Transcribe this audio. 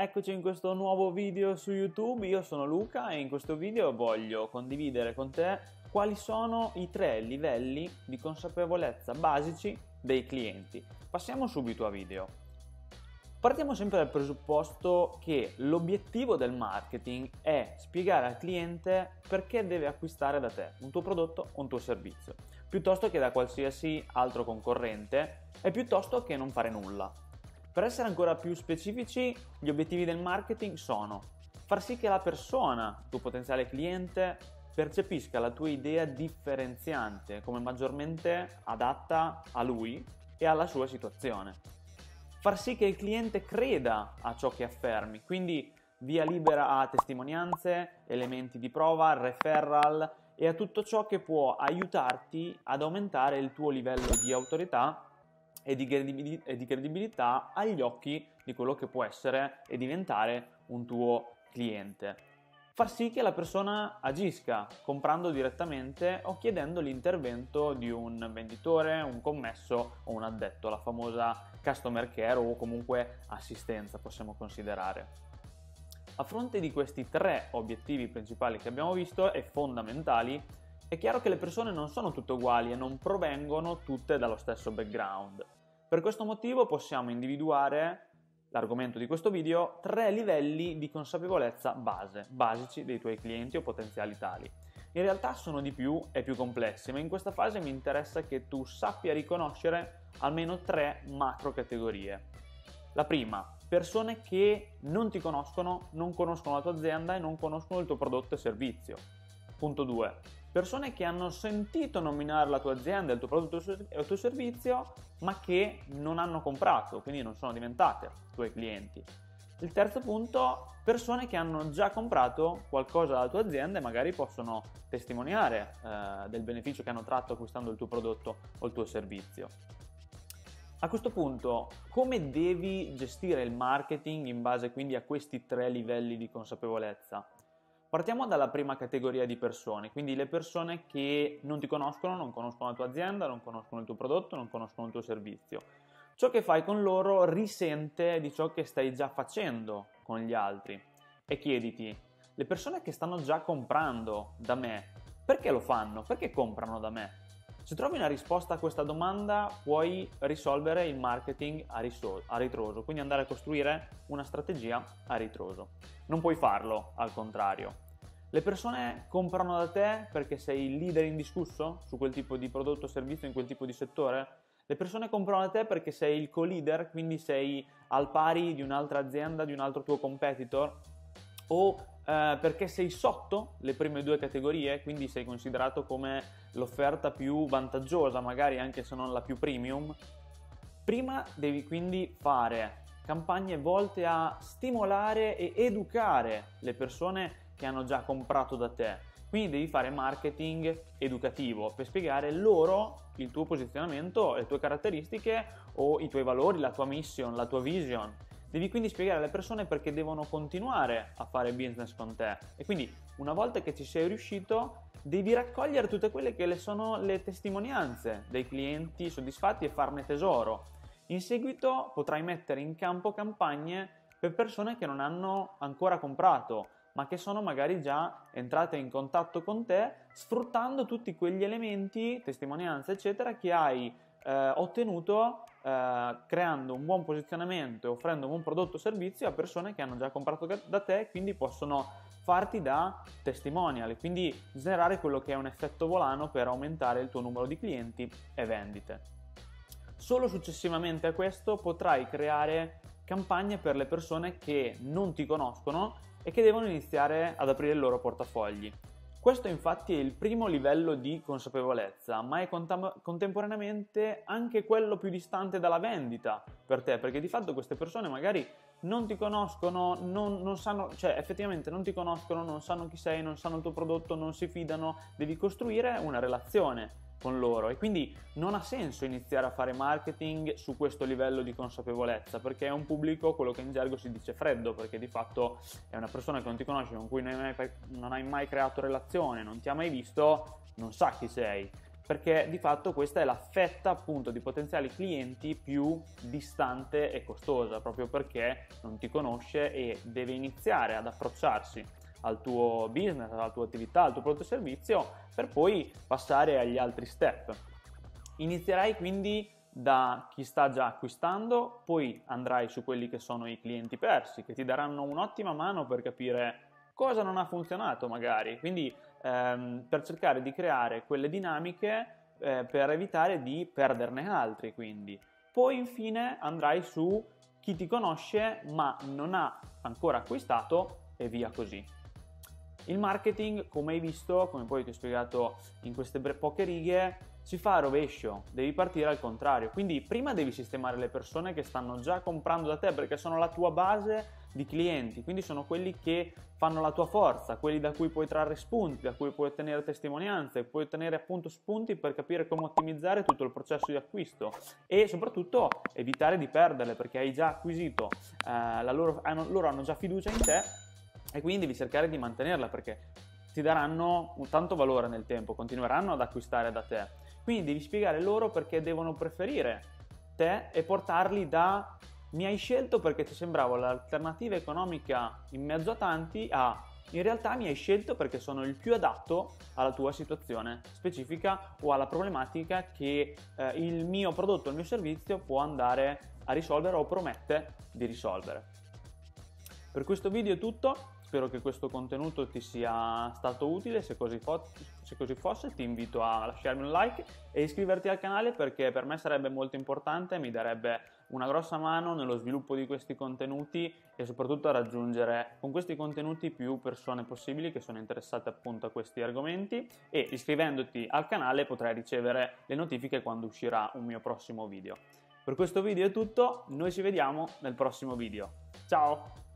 eccoci in questo nuovo video su YouTube, io sono Luca e in questo video voglio condividere con te quali sono i tre livelli di consapevolezza basici dei clienti. Passiamo subito a video. Partiamo sempre dal presupposto che l'obiettivo del marketing è spiegare al cliente perché deve acquistare da te un tuo prodotto o un tuo servizio, piuttosto che da qualsiasi altro concorrente e piuttosto che non fare nulla. Per essere ancora più specifici, gli obiettivi del marketing sono far sì che la persona, tuo potenziale cliente, percepisca la tua idea differenziante come maggiormente adatta a lui e alla sua situazione. Far sì che il cliente creda a ciò che affermi, quindi via libera a testimonianze, elementi di prova, referral e a tutto ciò che può aiutarti ad aumentare il tuo livello di autorità e di, credibilità agli occhi di quello che può essere e diventare un tuo cliente. Far sì che la persona agisca comprando direttamente o chiedendo l'intervento di un venditore, un commesso o un addetto, la famosa customer care o comunque assistenza possiamo considerare. A fronte di questi tre obiettivi principali che abbiamo visto e fondamentali, è chiaro che le persone non sono tutte uguali e non provengono tutte dallo stesso background. Per questo motivo possiamo individuare, l'argomento di questo video, tre livelli di consapevolezza base, basici dei tuoi clienti o potenziali tali. In realtà sono di più e più complessi, ma in questa fase mi interessa che tu sappia riconoscere almeno tre macro categorie. La prima, persone che non ti conoscono, non conoscono la tua azienda e non conoscono il tuo prodotto e servizio. Punto 2. Persone che hanno sentito nominare la tua azienda, il tuo prodotto e il tuo servizio, ma che non hanno comprato, quindi non sono diventate tuoi clienti. Il terzo punto, persone che hanno già comprato qualcosa dalla tua azienda e magari possono testimoniare eh, del beneficio che hanno tratto acquistando il tuo prodotto o il tuo servizio. A questo punto, come devi gestire il marketing in base quindi a questi tre livelli di consapevolezza? Partiamo dalla prima categoria di persone, quindi le persone che non ti conoscono, non conoscono la tua azienda, non conoscono il tuo prodotto, non conoscono il tuo servizio. Ciò che fai con loro risente di ciò che stai già facendo con gli altri. E chiediti, le persone che stanno già comprando da me, perché lo fanno? Perché comprano da me? Se trovi una risposta a questa domanda puoi risolvere il marketing a, risol- a, ritroso, quindi andare a costruire una strategia a ritroso. Non puoi farlo al contrario. Le persone comprano da te perché sei il leader indiscusso su quel tipo di prodotto o servizio in quel tipo di settore? Le persone comprano da te perché sei il co-leader, quindi sei al pari di un'altra azienda, di un altro tuo competitor? O eh, perché sei sotto le prime due categorie, quindi sei considerato come l'offerta più vantaggiosa, magari anche se non la più premium. Prima devi quindi fare campagne volte a stimolare e educare le persone che hanno già comprato da te. Quindi devi fare marketing educativo per spiegare loro il tuo posizionamento, le tue caratteristiche o i tuoi valori, la tua mission, la tua vision. Devi quindi spiegare alle persone perché devono continuare a fare business con te e quindi una volta che ci sei riuscito devi raccogliere tutte quelle che sono le testimonianze dei clienti soddisfatti e farne tesoro. In seguito potrai mettere in campo campagne per persone che non hanno ancora comprato, ma che sono magari già entrate in contatto con te sfruttando tutti quegli elementi, testimonianze, eccetera, che hai eh, ottenuto eh, creando un buon posizionamento e offrendo un buon prodotto o servizio a persone che hanno già comprato da te e quindi possono farti da testimonial e quindi generare quello che è un effetto volano per aumentare il tuo numero di clienti e vendite. Solo successivamente a questo potrai creare campagne per le persone che non ti conoscono e che devono iniziare ad aprire il loro portafogli. Questo infatti è il primo livello di consapevolezza, ma è cont- contemporaneamente anche quello più distante dalla vendita per te, perché di fatto queste persone magari non ti conoscono, non, non, sanno, cioè effettivamente non ti conoscono, non sanno chi sei, non sanno il tuo prodotto, non si fidano, devi costruire una relazione con loro e quindi non ha senso iniziare a fare marketing su questo livello di consapevolezza perché è un pubblico, quello che in gergo si dice freddo, perché di fatto è una persona che non ti conosce, con cui non hai mai, non hai mai creato relazione, non ti ha mai visto, non sa chi sei. perché di fatto questa è la fetta appunto di potenziali clienti più distante e costosa, proprio perché non ti conosce e deve iniziare ad approcciarsi al tuo business, alla tua attività, al tuo prodotto e servizio per poi passare agli altri step. Inizierai quindi da chi sta già acquistando, poi andrai su quelli che sono i clienti persi, che ti daranno un'ottima mano per capire cosa non ha funzionato magari. Quindi ehm, per cercare di creare quelle dinamiche eh, per evitare di perderne altri. Quindi. Poi infine andrai su chi ti conosce ma non ha ancora acquistato e via così. Il marketing, come hai visto, come poi ti ho spiegato in queste poche righe, si fa a rovescio, devi partire al contrario. Quindi prima devi sistemare le persone che stanno già comprando da te perché sono la tua base di clienti, quindi sono quelli che fanno la tua forza, quelli da cui puoi trarre spunti, da cui puoi ottenere testimonianze, puoi ottenere appunto spunti per capire come ottimizzare tutto il processo di acquisto e soprattutto evitare di perderle perché hai già acquisito, eh, loro, hanno, loro hanno già fiducia in te e quindi devi cercare di mantenerla perché ti daranno un tanto valore nel tempo, continueranno ad acquistare da te. Quindi devi spiegare loro perché devono preferire te e portarli da mi hai scelto perché ti sembravo l'alternativa economica in mezzo a tanti a in realtà mi hai scelto perché sono il più adatto alla tua situazione specifica o alla problematica che eh, il mio prodotto, il mio servizio può andare a risolvere o promette di risolvere. Per questo video è tutto, Spero che questo contenuto ti sia stato utile, se così, fo- se così, fosse ti invito a lasciarmi un like e iscriverti al canale perché per me sarebbe molto importante, mi darebbe una grossa mano nello sviluppo di questi contenuti e soprattutto a raggiungere con questi contenuti più persone possibili che sono interessate appunto a questi argomenti e iscrivendoti al canale potrai ricevere le notifiche quando uscirà un mio prossimo video. Per questo video è tutto, noi ci vediamo nel prossimo video. Ciao!